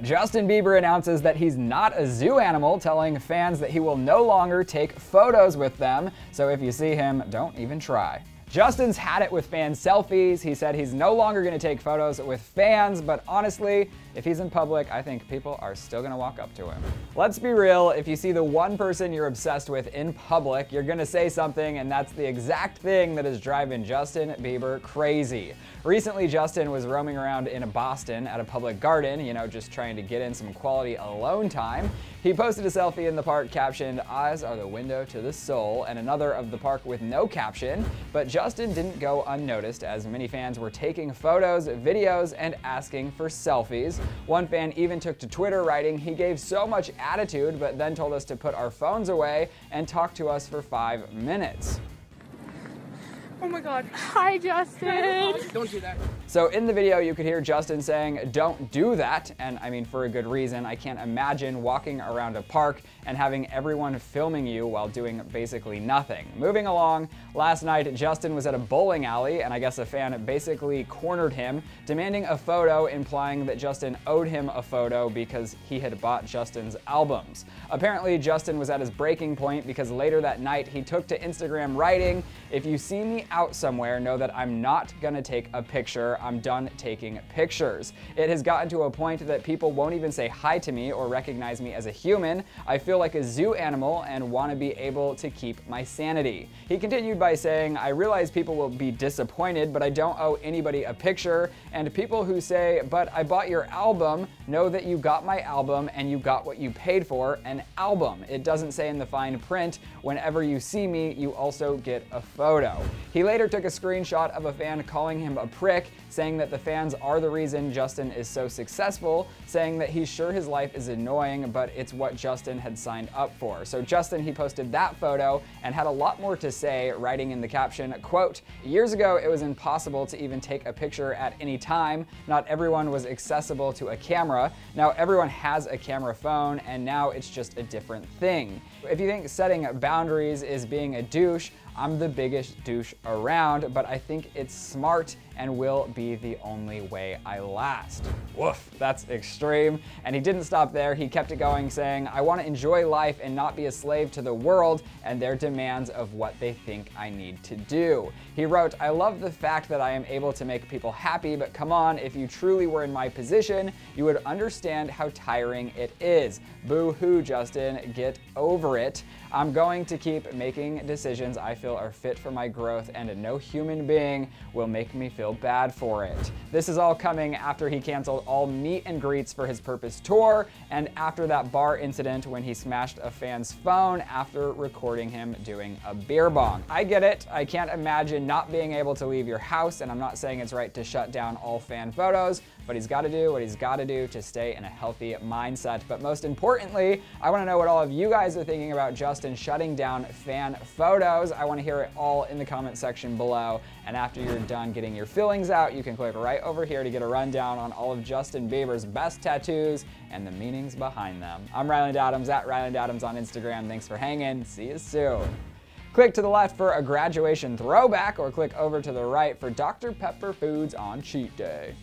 Justin Bieber announces that he's not a zoo animal, telling fans that he will no longer take photos with them. So if you see him, don't even try. Justin's had it with fan selfies. He said he's no longer going to take photos with fans, but honestly, if he's in public, I think people are still going to walk up to him. Let's be real, if you see the one person you're obsessed with in public, you're going to say something, and that's the exact thing that is driving Justin Bieber crazy. Recently, Justin was roaming around in Boston at a public garden, you know, just trying to get in some quality alone time. He posted a selfie in the park captioned, Eyes are the window to the soul, and another of the park with no caption, but Justin Justin didn't go unnoticed as many fans were taking photos, videos, and asking for selfies. One fan even took to Twitter writing, he gave so much attitude, but then told us to put our phones away and talk to us for five minutes. Oh my god. Hi, Justin. Don't do that. So in the video, you could hear Justin saying, don't do that. And I mean, for a good reason. I can't imagine walking around a park and having everyone filming you while doing basically nothing. Moving along, last night, Justin was at a bowling alley and I guess a fan basically cornered him, demanding a photo, implying that Justin owed him a photo because he had bought Justin's albums. Apparently, Justin was at his breaking point because later that night, he took to Instagram writing, if you see me out somewhere, know that I'm not gonna take a picture. I'm done taking pictures. It has gotten to a point that people won't even say hi to me or recognize me as a human. I feel like a zoo animal and want to be able to keep my sanity. He continued by saying, I realize people will be disappointed, but I don't owe anybody a picture. And people who say, but I bought your album, know that you got my album and you got what you paid for, an album. It doesn't say in the fine print, whenever you see me, you also get a photo. He he later took a screenshot of a fan calling him a prick, saying that the fans are the reason Justin is so successful, saying that he's sure his life is annoying, but it's what Justin had signed up for. So Justin, he posted that photo and had a lot more to say, writing in the caption, quote, years ago it was impossible to even take a picture at any time. Not everyone was accessible to a camera. Now everyone has a camera phone and now it's just a different thing. If you think setting boundaries is being a douche, I'm the biggest douche around, but I think it's smart and will be the only way I last. Woof, that's extreme. And he didn't stop there. He kept it going saying, I want to enjoy life and not be a slave to the world and their demands of what they think I need to do. He wrote, I love the fact that I am able to make people happy, but come on, if you truly were in my position, you would understand how tiring it is. Boo hoo, Justin, get over it. I'm going to keep making decisions I feel are fit for my growth and no human being will make me feel bad for it. This is all coming after he canceled all meet and greets for his Purpose tour and after that bar incident when he smashed a fan's phone after recording him doing a beer bong. I get it. I can't imagine not being able to leave your house and I'm not saying it's right to shut down all fan photos, but he's got to do what he's got to do to stay in a healthy mindset. But most importantly, I want to know what all of you guys are thinking about Justin shutting down fan photos. I want to hear it all in the comment section below. And after you're done getting your fillings out, you can click right over here to get a rundown on all of Justin Bieber's best tattoos and the meanings behind them. I'm Ryland Adams at Ryland Adams on Instagram. Thanks for hanging. See you soon. Click to the left for a graduation throwback or click over to the right for Dr. Pepper Foods on cheat day.